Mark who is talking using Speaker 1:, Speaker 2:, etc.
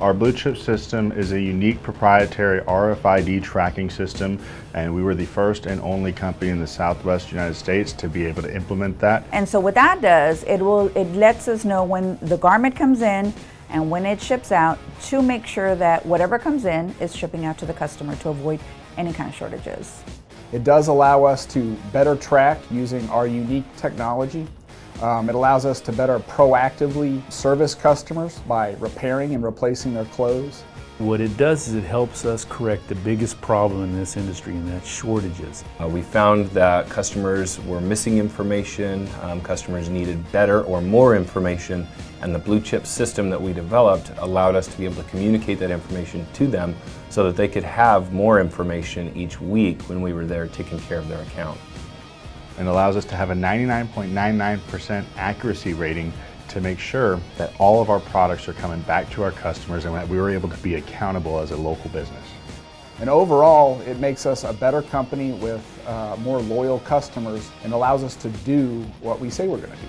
Speaker 1: Our Blue Chip system is a unique proprietary RFID tracking system and we were the first and only company in the southwest United States to be able to implement that.
Speaker 2: And so what that does, it will it lets us know when the garment comes in and when it ships out to make sure that whatever comes in is shipping out to the customer to avoid any kind of shortages.
Speaker 3: It does allow us to better track using our unique technology um, it allows us to better proactively service customers by repairing and replacing their clothes.
Speaker 4: What it does is it helps us correct the biggest problem in this industry, and that's shortages.
Speaker 5: Uh, we found that customers were missing information, um, customers needed better or more information, and the Blue Chip system that we developed allowed us to be able to communicate that information to them so that they could have more information each week when we were there taking care of their account
Speaker 1: and allows us to have a 99.99% accuracy rating to make sure that all of our products are coming back to our customers and that we were able to be accountable as a local business.
Speaker 3: And overall, it makes us a better company with uh, more loyal customers and allows us to do what we say we're going to do.